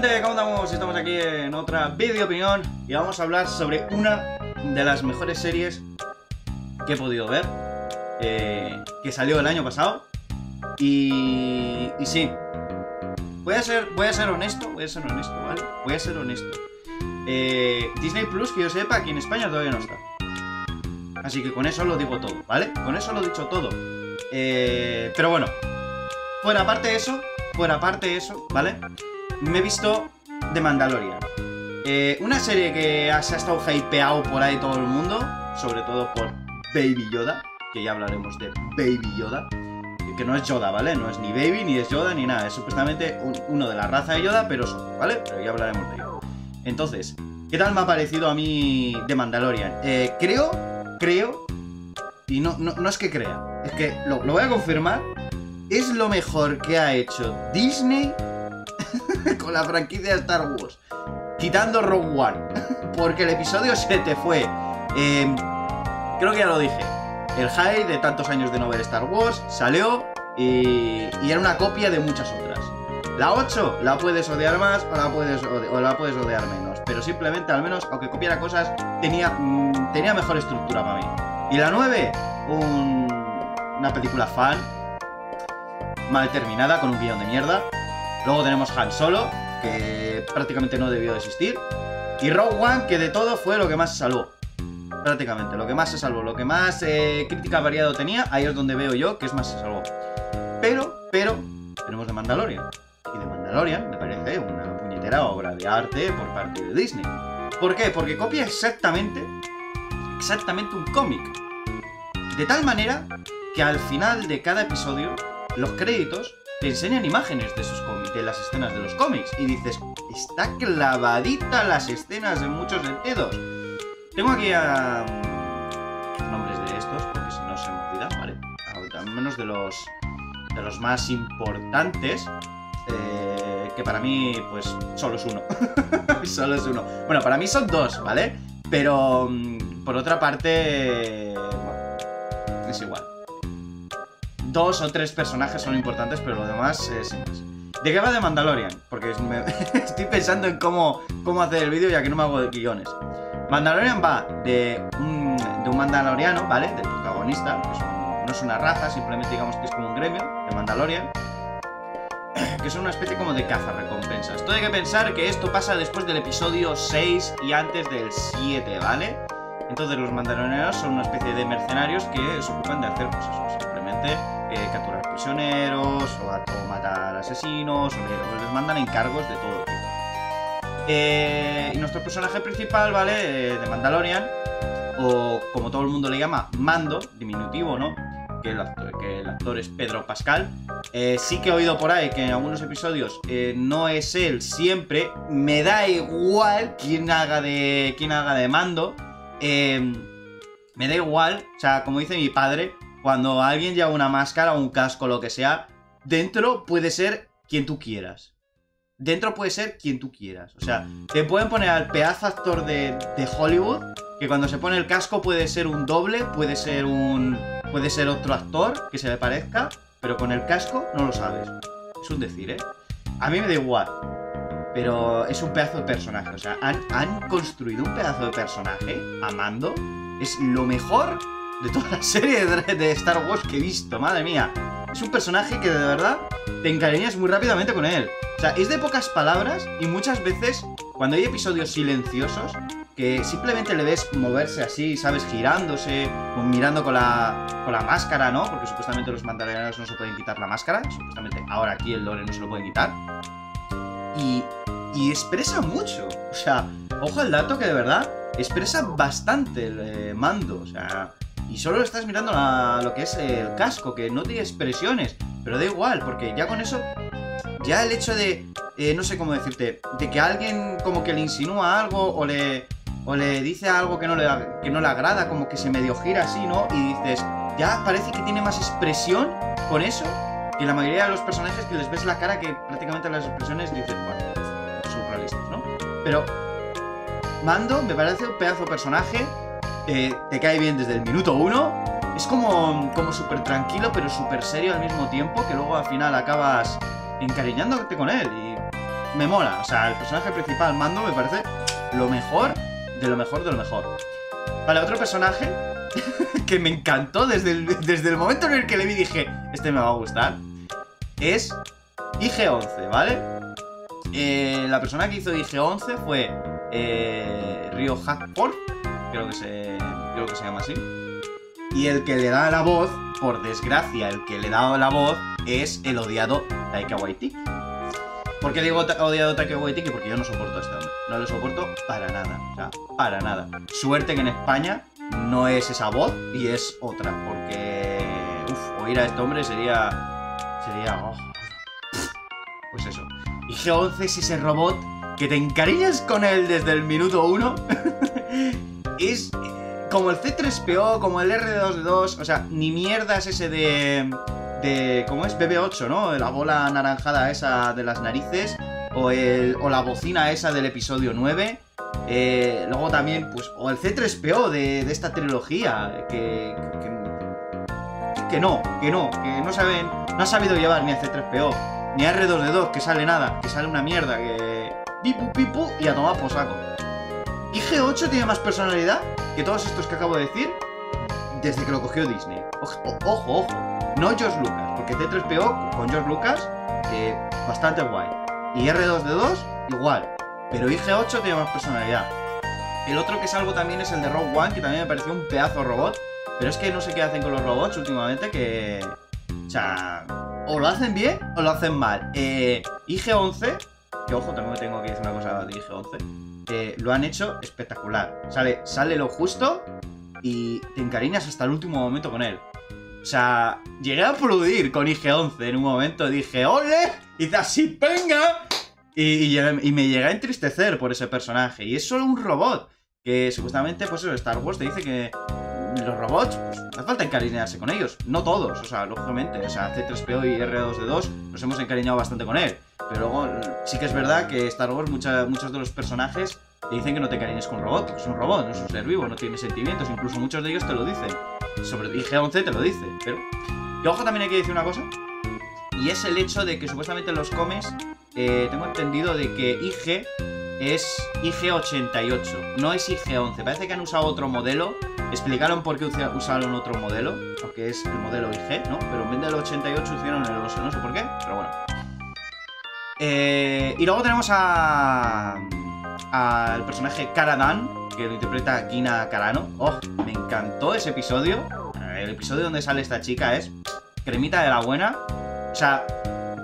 gente? ¿Cómo estamos? Estamos aquí en otra video opinión y vamos a hablar sobre una de las mejores series que he podido ver, eh, que salió el año pasado. Y, sí, voy a, ser, voy a ser honesto, voy a ser honesto, ¿vale? Voy a ser honesto. Eh, Disney Plus, que yo sepa, aquí en España todavía no está. Así que con eso lo digo todo, ¿vale? Con eso lo he dicho todo. Eh, pero bueno, fuera aparte de eso, fuera aparte de eso, ¿vale? Me he visto The Mandalorian. Eh, una serie que se ha estado hypeado por ahí todo el mundo, sobre todo por Baby Yoda, que ya hablaremos de Baby Yoda, que no es Yoda, ¿vale? No es ni Baby, ni es Yoda, ni nada, es supuestamente un- uno de la raza de Yoda, pero es otro, ¿vale? Pero ya hablaremos de ello. Entonces, ¿qué tal me ha parecido a mí The Mandalorian? Eh, creo, creo, y no, no, no es que crea, es que lo, voy a confirmar, es lo mejor que ha hecho Disney la franquicia de Star Wars. Quitando Rogue One. Porque el episodio 7 fue. eh, creo que ya lo dije. El high de tantos años de no ver Star Wars salió y, y era una copia de muchas otras. La 8 la puedes odiar más o la puedes, o la puedes odiar menos. Pero simplemente, al menos, aunque copiara cosas, tenía, mm, tenía mejor estructura para mí. Y la 9, un- una película fan, mal terminada, con un guion de mierda. Luego tenemos Han Solo, que prácticamente no debió de existir. Y Rogue One, que de todo fue lo que más se salvó. Prácticamente, lo que más se salvó, lo que más eh, crítica variado tenía, ahí es donde veo yo que es más se salvó. Pero, pero, tenemos de Mandalorian. Y de Mandalorian me parece una puñetera obra de arte por parte de Disney. ¿Por qué? Porque copia exactamente, exactamente un cómic. De tal manera que al final de cada episodio, los créditos te enseñan imágenes de sus cómics, de las escenas de los cómics. Y dices, está clavadita las escenas en muchos sentidos. Tengo aquí a nombres de estos, porque si no se me olvidan, ¿vale? Al menos de los, de los más importantes. eh, que para mí, pues, solo es uno. solo es uno. Bueno, para mí son dos, ¿vale? Pero, mm, por otra parte, Dos o tres personajes son importantes, pero lo demás es más. ¿De qué va de Mandalorian? Porque estoy pensando en cómo, cómo hacer el vídeo ya que no me hago de guiones. Mandalorian va de un, mandaloriano, ¿vale? Del protagonista, que no es una raza, simplemente digamos que es como un gremio de Mandalorian, que son una especie como de caza recompensas. Todo hay que pensar que esto pasa después del episodio 6 y antes del 7, ¿vale? Entonces los mandalorianos son una especie de mercenarios que se ocupan de hacer pues eso, simplemente eh, capturar prisioneros o, matar asesinos o, o les mandan encargos de todo tipo. Eh, y nuestro personaje principal, ¿vale? Eh, de Mandalorian, o como todo el mundo le llama, Mando, diminutivo, ¿no? Que el actor, es Pedro Pascal. Eh, sí que he oído por ahí que en algunos episodios no es él siempre. Me da igual quién haga de, quién haga de Mando. Me da igual, o sea, como dice mi padre, cuando alguien lleva una máscara un casco, lo que sea, dentro puede ser quien tú quieras. Dentro puede ser quien tú quieras. O sea, te pueden poner al pedazo actor de, de Hollywood, que cuando se pone el casco puede ser un doble, puede ser un. puede ser otro actor que se le parezca, pero con el casco no lo sabes. Es un decir, ¿eh? A mí me da igual. Pero es un pedazo de personaje. O sea, han, han construido un pedazo de personaje, Amando. Es lo mejor de toda la serie de, Star Wars que he visto, madre mía. Es un personaje que de verdad te encariñas muy rápidamente con él. O sea, es de pocas palabras y muchas veces, cuando hay episodios silenciosos, que simplemente le ves moverse así, ¿sabes? Girándose, mirando con la, con la máscara, ¿no? Porque supuestamente los mandalorianos no se pueden quitar la máscara. Supuestamente ahora aquí el lore no se lo pueden quitar. Y, y expresa mucho. O sea, ojo al dato que de verdad expresa bastante el eh, mando. O sea, y solo estás mirando la- lo que es el casco, que no tiene expresiones. Pero da igual, porque ya con eso, ya el hecho de, eh, no sé cómo decirte, de que alguien como que le insinúa algo o le, o le dice algo que no, le, que no le agrada, como que se medio gira así, ¿no? Y dices, ya parece que tiene más expresión con eso que la mayoría de los personajes que les ves la cara que prácticamente las expresiones dices, bueno, surrealistas, ¿no? Pero Mando me parece un pedazo de personaje, eh, te cae bien desde el minuto uno, es como, como súper tranquilo pero súper serio al mismo tiempo, que luego al final acabas encariñándote con él. me mola. O sea, el personaje principal, Mando, me parece lo mejor de lo mejor de lo mejor. Vale, otro personaje que me encantó desde el, desde el momento en el que le vi dije, este me va a gustar, es IG-11, ¿vale? Eh, la persona que hizo IG-11 fue eh, Rio Hackford, creo que, se, creo que se llama así. Y el que le da la voz, por desgracia, el que le da la voz es el odiado Taika Waititi. ¿Por qué digo odiado Taika Waititi? Porque yo no soporto a este hombre. No lo soporto para nada. O sea, para nada. Suerte que en España no es esa voz y es otra. Porque, uf, oír a este hombre sería... Sería... Oh, pues eso. Y G11 es ese robot que te encariñas con él desde el minuto 1. es como el C3PO, como el R2D2. O sea, ni mierdas ese de... De, ¿Cómo es? BB8, ¿no? La bola anaranjada esa de las narices. O, el, o la bocina esa del episodio 9. Eh, luego también, pues, o el C3PO de, de esta trilogía, que, que, que, no, que no, que no saben, no ha sabido llevar ni a C3PO, ni a R2D2, que sale nada, que sale una mierda, que pipu pipu y a tomar por saco. Y G8 tiene más personalidad que todos estos que acabo de decir desde que lo cogió Disney. Ojo, ojo. No George Lucas, porque C3PO con George Lucas, eh, bastante guay. Y R2D2, igual. Pero IG-8 tiene más personalidad. El otro que salvo también es el de Rogue One, que también me pareció un pedazo robot. Pero es que no sé qué hacen con los robots últimamente, que... O sea... O lo hacen bien o lo hacen mal. Eh, IG-11, que ojo, también tengo que decir una cosa de IG-11. Lo han hecho espectacular. Sale, sale lo justo y te encariñas hasta el último momento con él. O sea, llegué a aplaudir con IG-11 en un momento. Dije, ¡ole! Y dice así, venga. Y, y, me llega a entristecer por ese personaje. Y es solo un robot. Que supuestamente, pues eso, Star Wars te dice que los robots, pues hace falta encariñarse con ellos. No todos, o sea, lógicamente. O sea, C3PO y R2D2 nos hemos encariñado bastante con él. Pero luego sí que es verdad que Star Wars, mucha, muchos de los personajes te dicen que no te encariñes con un robot, es un robot, no es un ser vivo, no tiene sentimientos. Incluso muchos de ellos te lo dicen. Sobre IG-11 te lo dice. Pero, que ojo, también hay que decir una cosa. Y es el hecho de que supuestamente los comes eh, tengo entendido de que IG es IG88, no es IG11. Parece que han usado otro modelo. Explicaron por qué usaron otro modelo, aunque es el modelo IG, ¿no? Pero en vez del 88 hicieron el 11, no sé por qué, pero bueno. Eh, y luego tenemos a al personaje Karadan, que lo interpreta Kina Karano. Oh, me encantó ese episodio. El episodio donde sale esta chica es cremita de la buena. O sea,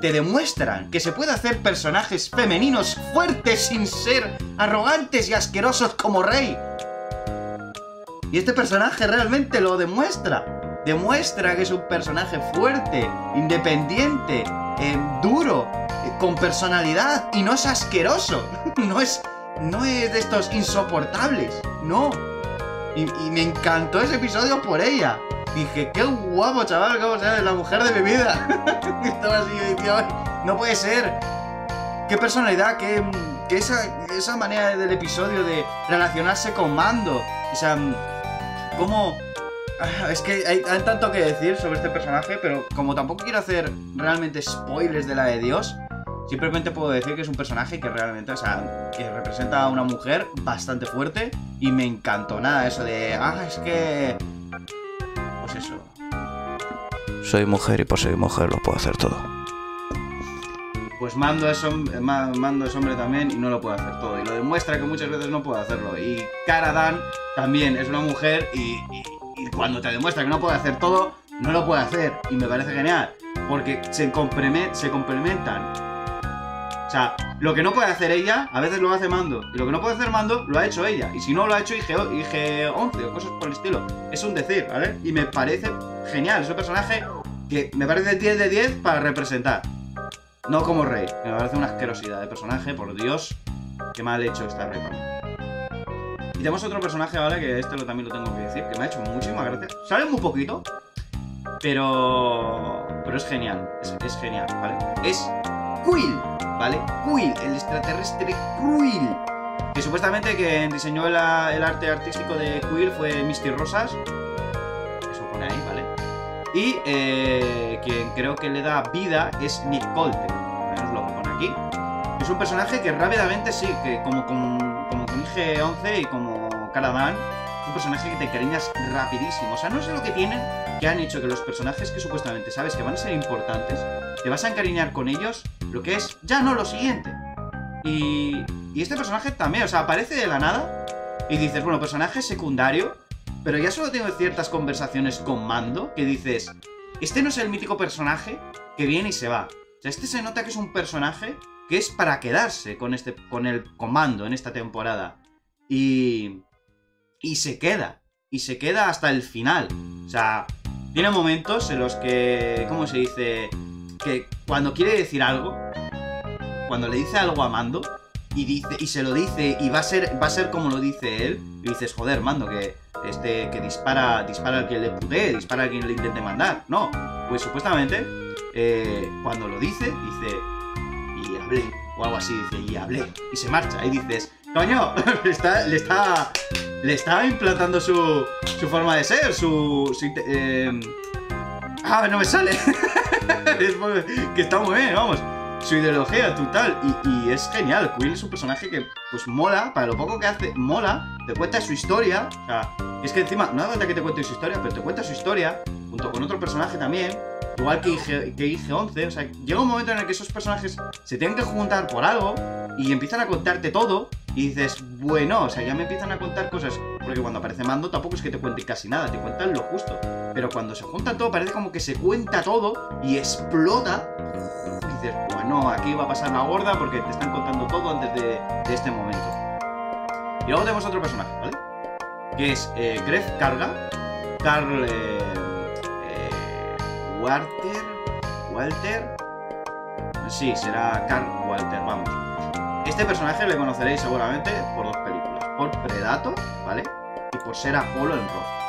te demuestran que se puede hacer personajes femeninos fuertes sin ser arrogantes y asquerosos como Rey. Y este personaje realmente lo demuestra. Demuestra que es un personaje fuerte, independiente, eh, duro, eh, con personalidad y no es asqueroso. no es, no es de estos insoportables. No. Y, me encantó ese episodio por ella. Dije, qué guapo, chaval, cómo sea, la mujer de mi vida. Estaba así, no puede ser. Qué personalidad, qué esa, esa manera del episodio de relacionarse con Mando. O sea, cómo... Es que hay, hay, tanto que decir sobre este personaje, pero como tampoco quiero hacer realmente spoilers de la de Dios, simplemente puedo decir que es un personaje que realmente, o sea, que representa a una mujer bastante fuerte y me encantó. Nada, eso de, ah, es que pues eso. Soy mujer y por ser mujer lo puedo hacer todo. Pues Mando hombre, Mando hombre también y no lo puede hacer todo. Y lo demuestra que muchas veces no puede hacerlo. Y Karadan también es una mujer y, cuando te demuestra que no puede hacer todo, no lo puede hacer. Y me parece genial. Porque se, complementan. O sea, lo que no puede hacer ella, a veces lo hace Mando. Y lo que no puede hacer Mando, lo ha hecho ella. Y si no, lo ha hecho IG, IG 11 o cosas por el estilo. Es un decir, ¿vale? Y me parece genial. Es un personaje que me parece 10 de 10 para representar. No como Rey. Me parece una asquerosidad de personaje, por Dios. Qué mal hecho está Rey. Y tenemos otro personaje, ¿vale? Que este lo, también lo tengo que decir, que me ha hecho muchísimas gracias. Sale muy poquito, pero... Pero es genial, es, es genial, ¿vale? Es Quill, ¿vale? Quill, el extraterrestre Quill. Que supuestamente quien diseñó el, el, arte artístico de Quill fue Misty Rosas. Y eh, quien creo que le da vida es Nick Colte. Al menos lo que pone aquí. Es un personaje que rápidamente sí, que como con, como con IG-11 y como Caravan, es un personaje que te cariñas rapidísimo. O sea, no sé lo que tienen que han hecho que los personajes que supuestamente sabes que van a ser importantes, te vas a encariñar con ellos, lo que es ya no lo siguiente. Y, y este personaje también, o sea, aparece de la nada y dices, bueno, personaje secundario, pero ya solo tengo ciertas conversaciones con Mando que dices, este no es el mítico personaje que viene y se va. O sea, este se nota que es un personaje que es para quedarse con este con el comando en esta temporada. Y y se queda y se queda hasta el final. O sea, tiene momentos en los que ¿cómo se dice? que cuando quiere decir algo, cuando le dice algo a Mando y dice y se lo dice y va a ser va a ser como lo dice él, y dices, "Joder, Mando, que este que dispara dispara al que le putee, dispara al quien le intente mandar." No, pues supuestamente eh, cuando lo dice, dice y hablé, o algo así, dice y hablé, y se marcha, y dices, coño, le está, le está, le está implantando su, su forma de ser, su, su eh, ah, no me sale, que está muy bien, vamos, su ideología total, y, y es genial, Quill es un personaje que, pues mola, para lo poco que hace, mola, te cuenta su historia, o sea, es que encima, no da que te cuente su historia, pero te cuenta su historia, junto con otro personaje también, igual que IG, que IG-11, o sea, llega un momento en el que esos personajes se tienen que juntar por algo y empiezan a contarte todo y dices, bueno, o sea, ya me empiezan a contar cosas, porque cuando aparece Mando tampoco es que te cuente casi nada, te cuentan lo justo, pero cuando se junta todo parece como que se cuenta todo y explota y dices, bueno, aquí va a pasar la gorda porque te están contando todo antes de este momento. Y luego tenemos otro personaje, ¿vale? Que es eh, Gref Carga, Carl eh, eh, Walter, Walter, sí, será Carl Walter, vamos. Este personaje le conoceréis seguramente por dos películas, por Predator, ¿vale? Y por ser Apolo en Rock.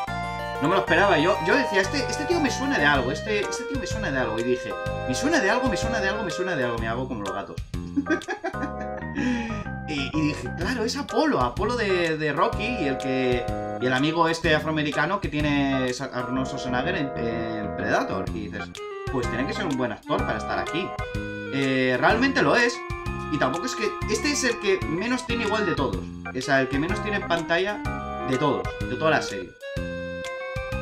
No me lo esperaba, yo, yo decía, este, este tío me suena de algo, este, este tío me suena de algo. Y dije, me suena de algo, me suena de algo, me suena de algo, me hago como los gatos. claro, es Apolo, Apolo de, Rocky y el que. Y el amigo este afroamericano que tiene Arnold Schwarzenegger en, Predator. Y dices, pues tiene que ser un buen actor para estar aquí. Eh, realmente lo es. Y tampoco es que. Este es el que menos tiene igual de todos. Sea, el que menos tiene en pantalla de todos, de toda la serie.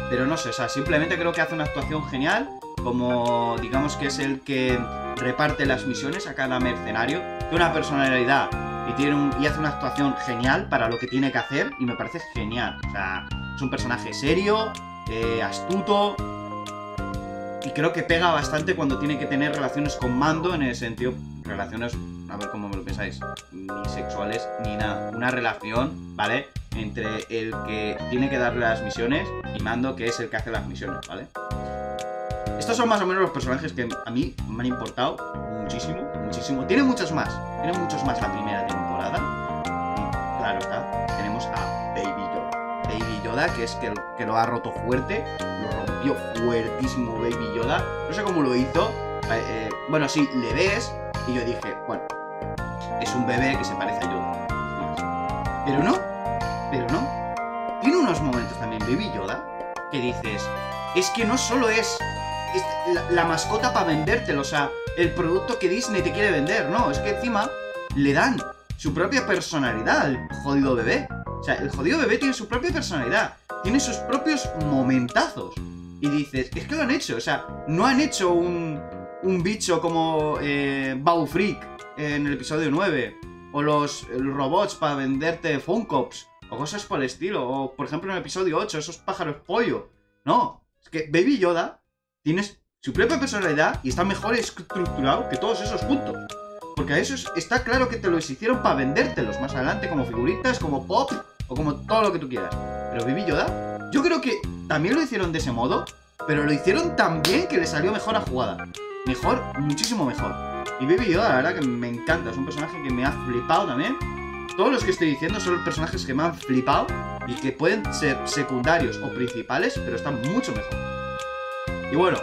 Pero no sé, o sea, simplemente creo que hace una actuación genial. Como digamos que es el que reparte las misiones a cada mercenario. Tiene una personalidad y, hace una actuación genial para lo que tiene que hacer. Y me parece genial. O sea, es un personaje serio, eh, astuto. Y creo que pega bastante cuando tiene que tener relaciones con mando, en el sentido, relaciones, a ver cómo me lo pensáis, ni sexuales ni nada. Una relación, ¿vale? Entre el que tiene que darle las misiones y mando, que es el que hace las misiones, ¿vale? Estos son más o menos los personajes que a mí me han importado muchísimo, muchísimo. Tiene muchos más, tiene muchos más la primera temporada. Y claro está, tenemos a Baby Yoda. Baby Yoda, que es que, lo ha roto fuerte, lo rompió fuertísimo Baby Yoda. No sé cómo lo hizo. eh, eh, bueno, sí, le ves y yo dije, bueno, es un bebé que se parece a Yoda. Pero no, pero no. Tiene unos momentos también Baby Yoda que dices, es que no solo es, es la, la mascota para vendértelo, o sea, el producto que Disney te quiere vender, no, es que encima le dan su propia personalidad al jodido bebé. O sea, el jodido bebé tiene su propia personalidad, tiene sus propios momentazos. Y dices, es que lo han hecho, o sea, no han hecho un, un bicho como eh, Bau Freak en el episodio 9, o los, robots para venderte Funkops, o cosas por el estilo, o por ejemplo en el episodio 8, esos pájaros pollo. No, es que Baby Yoda tiene su propia personalidad y está mejor estructurado que todos esos juntos. Porque a esos está claro que te los hicieron para vendértelos más adelante como figuritas, como pop o como todo lo que tú quieras. Pero Baby Yoda, yo creo que también lo hicieron de ese modo, pero lo hicieron tan bien que le salió mejor a jugada. Mejor, muchísimo mejor. Y Baby Yoda, la verdad que me encanta, es un personaje que me ha flipado también. Todos los que estoy diciendo son personajes que me han flipado y que pueden ser secundarios o principales, pero están mucho mejor. Y bueno,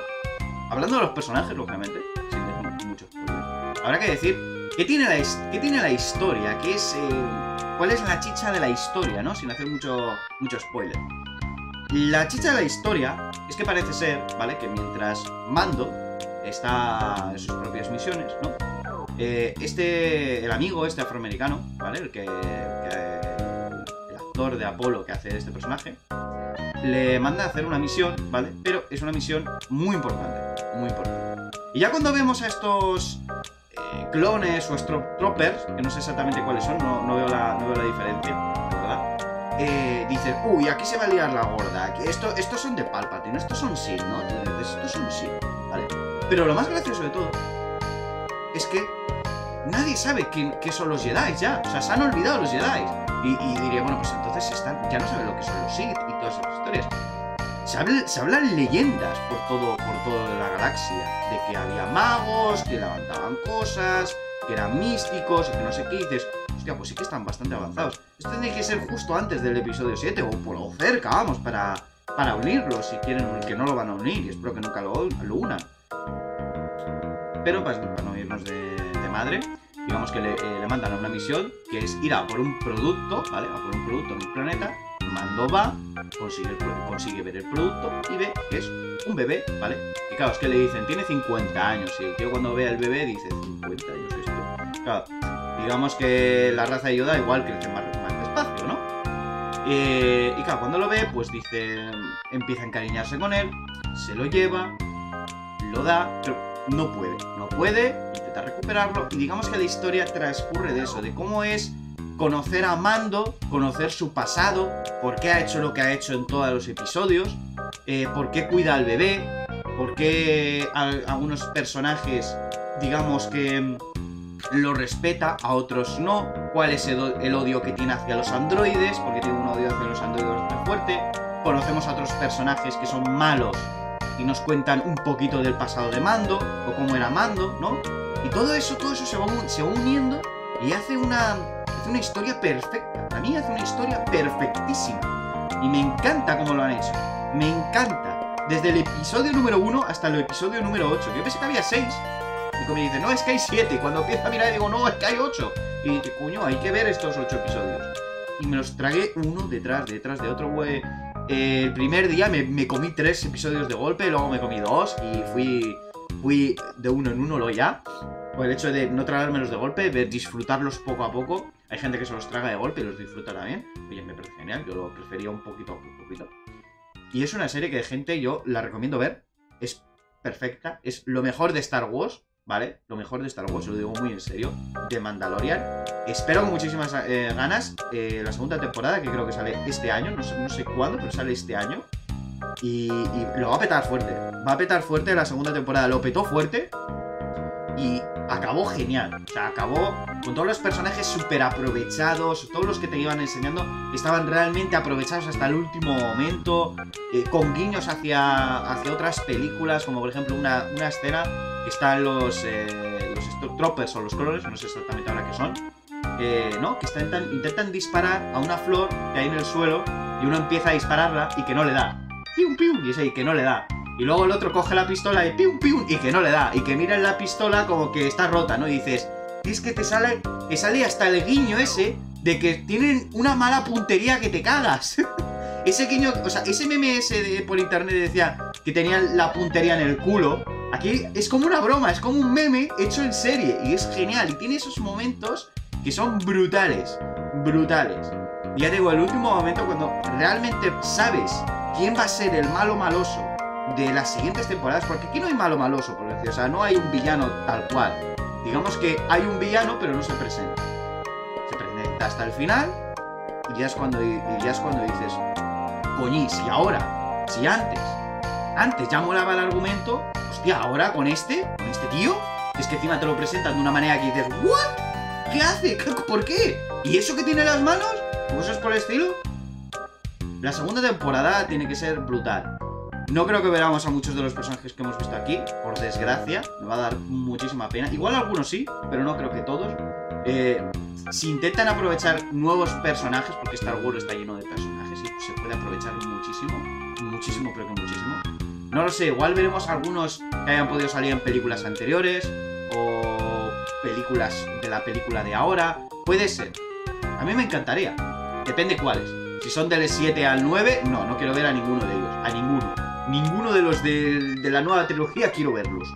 hablando de los personajes, lógicamente, sin decir mucho spoiler, habrá que decir qué tiene la, qué tiene la historia, qué es, eh, cuál es la chicha de la historia, ¿no? Sin hacer mucho, mucho spoiler. La chicha de la historia es que parece ser, ¿vale? Que mientras Mando está en sus propias misiones, ¿no? Eh, este, el amigo, este afroamericano, ¿vale? El que, que- el actor de Apolo que hace este personaje, le manda a hacer una misión, ¿vale? Pero es una misión muy importante, muy importante. Y ya cuando vemos a estos eh, clones o troppers, que no sé exactamente cuáles son, no, no veo, la, no veo la diferencia, verdad. Eh, dices, uy, aquí se va a liar la gorda, esto, estos son de Palpatine, estos son Sith, ¿no? Dices, estos son Sith, ¿vale? Pero lo más gracioso de todo es que nadie sabe quién- qué son los Jedi ya. O sea, se han olvidado los Jedi. Y, y diría, bueno, pues entonces están, ya no saben lo que son los Sith y todas esas historias. Se, habla- se hablan leyendas por todo, por toda la galaxia. De que había magos, que levantaban cosas, que eran místicos y que no sé qué. Dices, hostia, pues sí que están bastante avanzados. Esto tendría que ser justo antes del episodio 7 o por lo cerca, vamos, para, para unirlos si quieren, que no lo van a unir. Y espero que nunca lo, lo unan. Pero para, para no irnos de, de madre, digamos que le, eh, le mandan a una misión que es ir a por un producto, ¿vale? A por un producto en un planeta. Mando va, consigue, el ver el producto y ve que es un bebé, ¿vale? Y claro, es que le dicen, tiene 50 años. Y el tío cuando ve al bebé dice, 50 años esto. Claro, digamos que la raza de Yoda igual crece más, más despacio, ¿no? Y claro, cuando lo ve, pues dice, empieza a encariñarse con él, se lo lleva, lo da, pero no puede, no puede, intenta recuperarlo y digamos que la historia transcurre de eso, de cómo es conocer a Mando, conocer su pasado, por qué ha hecho lo que ha hecho en todos los episodios, eh, por qué cuida al bebé, por qué al- algunos personajes, digamos que mm, lo respeta, a otros no, cuál es el, odio que tiene hacia los androides, porque tiene un odio hacia los androides muy fuerte, conocemos a otros personajes que son malos y nos cuentan un poquito del pasado de Mando o cómo era Mando, ¿no? Y todo eso, todo eso se va, se va uniendo y hace una, una historia perfecta. Para mí hace una historia perfectísima. Y me encanta cómo lo han hecho. Me encanta. Desde el episodio número 1 hasta el episodio número 8. Yo pensé que había 6. Y me dice, no, es que hay 7. Y cuando empiezo a mirar digo, no, es que hay 8. Y dije, coño, hay que ver estos 8 episodios. Y me los tragué uno detrás, detrás de otro. Eh, el primer día me, comí tres episodios de golpe, luego me comí dos y fui, fui de uno en uno lo ya. Por el hecho de no tragármelos de golpe, de disfrutarlos poco a poco. Hay gente que se los traga de golpe y los disfruta también. Oye, me parece genial, yo lo prefería un poquito a poquito. Y es una serie que gente yo la recomiendo ver. Es perfecta, es lo mejor de Star Wars, ¿vale? Lo mejor de Star Wars, lo digo muy en serio. De Mandalorian. Espero con muchísimas eh, ganas eh, la segunda temporada, que creo que sale este año, no sé, no sé cuándo, pero sale este año. Y, y lo va a petar fuerte. Va a petar fuerte la segunda temporada. Lo petó fuerte. Y acabó genial. O sea, acabó con todos los personajes súper aprovechados. Todos los que te iban enseñando estaban realmente aprovechados hasta el último momento. eh, con guiños hacia, hacia otras películas, como por ejemplo una, una escena que están los, eh, los Stormtroopers o los clones, no sé exactamente ahora qué son. eh, ¿no? Que intentan, intentan disparar a una flor que hay en el suelo y uno empieza a dispararla y que no le da. ¡Pium, pium! Y ese y que no le da. Y luego el otro coge la pistola y ¡pium, pium! Y que no le da. Y que mira en la pistola como que está rota, ¿no? Y dices, "Y es que te sale, te sale hasta el guiño ese de que tienen una mala puntería que te cagas. ese guiño, o sea, ese meme ese por internet decía que tenían la puntería en el culo. Aquí es como una broma, es como un meme hecho en serie. Y es genial. Y tiene esos momentos que son brutales. Brutales. Y ya digo, el último momento cuando realmente sabes quién va a ser el malo maloso de las siguientes temporadas, porque aquí no hay malo maloso, por decir, o sea, no hay un villano tal cual. Digamos que hay un villano, pero no se presenta. Se presenta hasta el final y ya es cuando, y ya es cuando dices, coñi, si ahora, si antes, antes ya molaba el argumento, hostia, ahora con este, con este tío, es que encima te lo presentan de una manera que dices, ¿what? ¿Qué hace? ¿Qué- ¿Por qué? ¿Y eso que tiene en las manos? ¿Cosas por el estilo? La segunda temporada tiene que ser brutal. No creo que veamos a muchos de los personajes que hemos visto aquí, por desgracia. Me va a dar muchísima pena. Igual algunos sí, pero no creo que todos. Eh, si intentan aprovechar nuevos personajes, porque Star Wars está lleno de personajes y se puede aprovechar muchísimo, muchísimo, creo que muchísimo. No lo sé, igual veremos algunos que hayan podido salir en películas anteriores o películas de la película de ahora. Puede ser. A mí me encantaría. Depende cuáles. Si son del 7 al 9, no, no quiero ver a ninguno de ellos. A ninguno. Ninguno de los de, la nueva trilogía quiero verlos.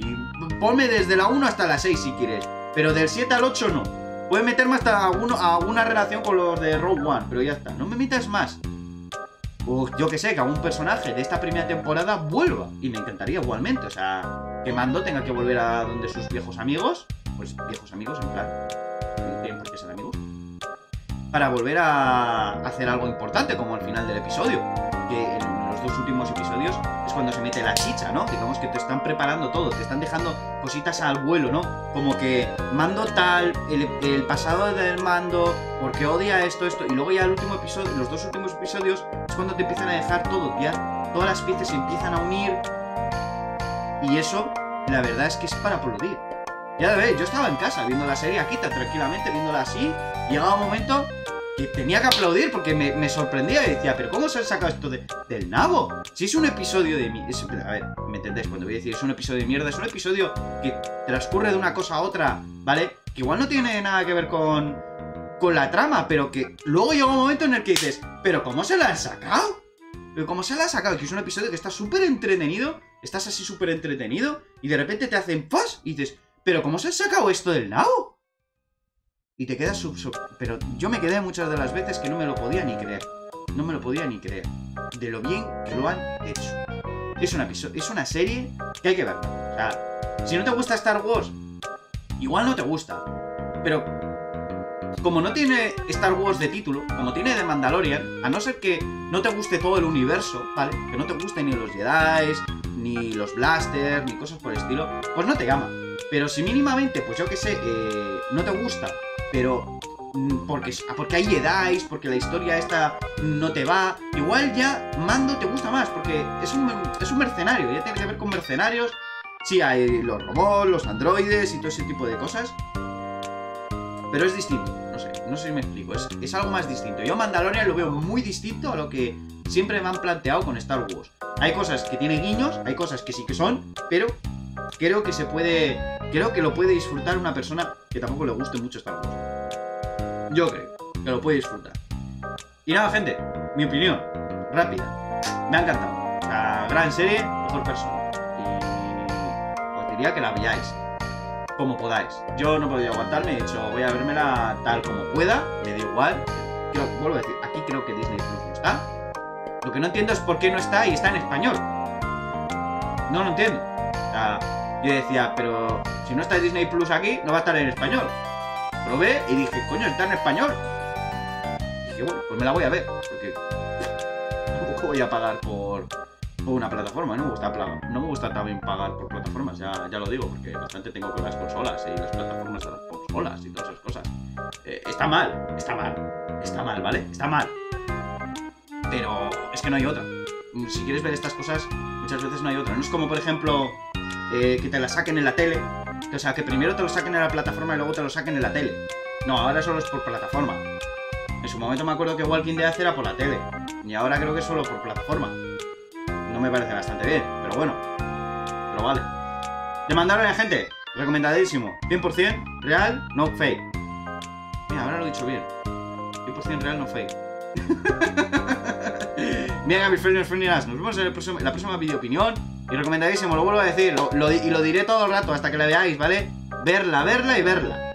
Y ponme desde la 1 hasta la 6 si quieres. Pero del 7 al 8 no. Puedes meterme hasta alguno, alguna relación con los de Rogue One, pero ya está. No me metas más. O yo que sé, que algún personaje de esta primera temporada vuelva. Y me encantaría igualmente. O sea, que Mando tenga que volver a donde sus viejos amigos. Pues viejos amigos, en plan. Tienen por qué ser amigos. Para volver a hacer algo importante, como al final del episodio. Que en los dos últimos episodios es cuando se mete la chicha, ¿no? Digamos que te están preparando todo, te están dejando cositas al vuelo, ¿no? Como que mando tal, el, el pasado del mando, porque odia esto, esto. Y luego ya el último episodio, los dos últimos episodios es cuando te empiezan a dejar todo, ya todas las piezas se empiezan a unir. Y eso, la verdad es que es para aplaudir. Ya ves, yo estaba en casa viendo la serie aquí, tranquilamente, viéndola así. Llegaba un momento tenía que aplaudir porque me, sorprendía y decía, pero ¿cómo se han sacado esto de- del nabo? Si es un episodio de mi... es- a ver, ¿me entendéis? Cuando voy a decir es un episodio de mierda, es un episodio que transcurre de una cosa a otra, ¿vale? Que igual no tiene nada que ver con, con la trama, pero que luego llega un momento en el que dices, ¿pero cómo se la han sacado? ¿Pero cómo se la han sacado? Que es un episodio que está súper entretenido, estás así súper entretenido, y de repente te hacen ¡fas! y dices, ¿pero cómo se han sacado esto del nabo? Y te quedas sub, Pero yo me quedé muchas de las veces que no me lo podía ni creer. No me lo podía ni creer. De lo bien que lo han hecho. Es una, es una serie que hay que verla. O sea, si no te gusta Star Wars, igual no te gusta. Pero como no tiene Star Wars de título, como tiene de Mandalorian, a no ser que no te guste todo el universo, ¿vale? Que no te gusten ni los Jedi, ni los blasters, ni cosas por el estilo, pues no te llama. Pero si mínimamente, pues yo que sé, eh, no te gusta, pero mm, porque, porque hay Jedi, porque la historia esta no te va, igual ya Mando te gusta más, porque es un, es un mercenario, ya tiene que ver con mercenarios. Sí, hay los robots, los androides y todo ese tipo de cosas. Pero es distinto, no sé, no sé si me explico, es, es algo más distinto. Yo Mandalorian lo veo muy distinto a lo que siempre me han planteado con Star Wars. Hay cosas que tiene guiños, hay cosas que sí que son, pero creo que se puede, creo que lo puede disfrutar una persona que tampoco le guste mucho Star Yo creo que lo puede disfrutar. Y nada, gente, mi opinión, rápida. Me ha encantado. Sea, gran serie, mejor persona. Y os diría que la veáis como podáis. Yo no podía aguantarme, he dicho, voy a vérmela tal como pueda, me da igual. Creo, vuelvo a decir, aquí creo que Disney Plus no está. Lo que no entiendo es por qué no está y está en español. No lo entiendo. O sea, yo decía, pero si no está Disney Plus aquí, no va a estar en español. Probé y dije, coño, está en español. Dije, bueno, pues me la voy a ver, porque tampoco voy a pagar por, por una plataforma, no me gusta no me gusta también pagar por plataformas, ya, ya lo digo, porque bastante tengo con las consolas y las plataformas de las consolas y todas esas cosas. Eh, está mal, está mal, está mal, ¿vale? Está mal. Pero es que no hay otra. Si quieres ver estas cosas, muchas veces no hay otra. No es como, por ejemplo, eh, que te la saquen en la tele. O sea, que primero te lo saquen en la plataforma y luego te lo saquen en la tele. No, ahora solo es por plataforma. En su momento me acuerdo que Walking Dead era por la tele. Y ahora creo que es solo por plataforma. No me parece bastante bien, pero bueno. Pero vale. De Mandalorian, gente. Recomendadísimo. 100% real, no fake. Mira, ahora lo he dicho bien. 100% real, no fake. Bien, mis friends, nos vemos en la próxima video opinión. Y recomendadísimo, lo vuelvo a decir. y lo diré todo el rato hasta que la veáis, ¿vale? Verla, verla y verla.